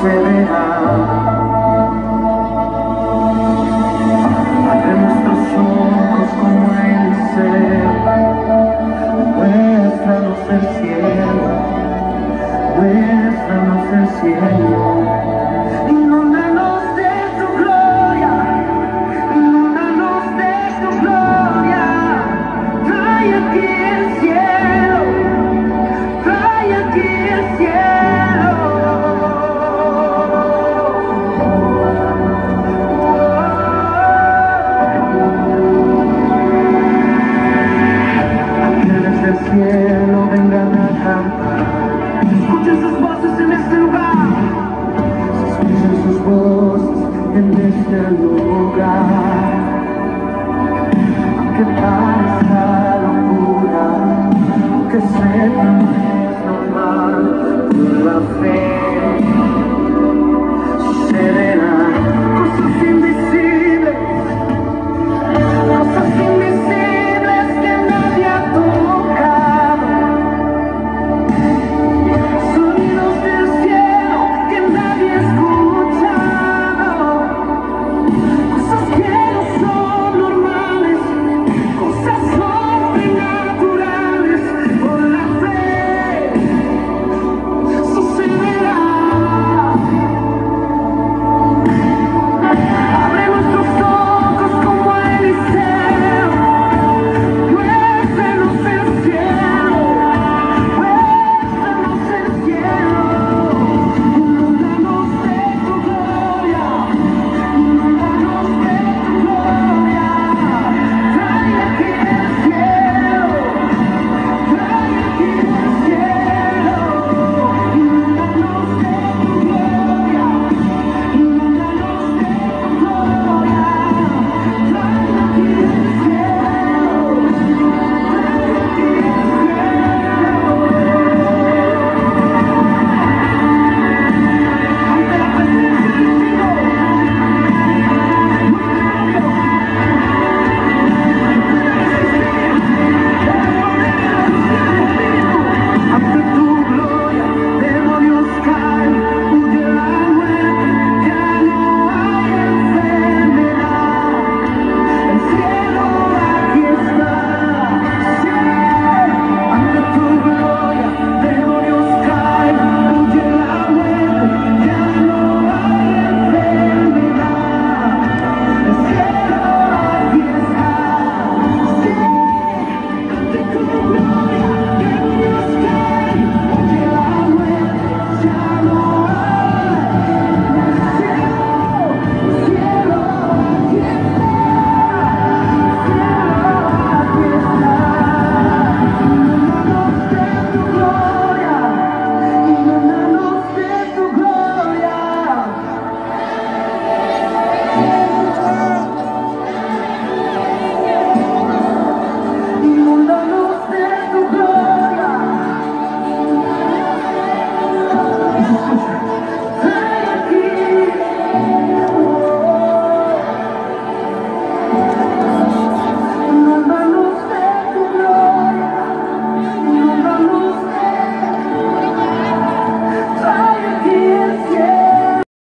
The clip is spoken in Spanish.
se verá. Abre nuestros ojos como el ser, muéstranos el cielo, muéstranos el cielo. no lugar. Que parezca locura Aunque sea tan normal Pela fe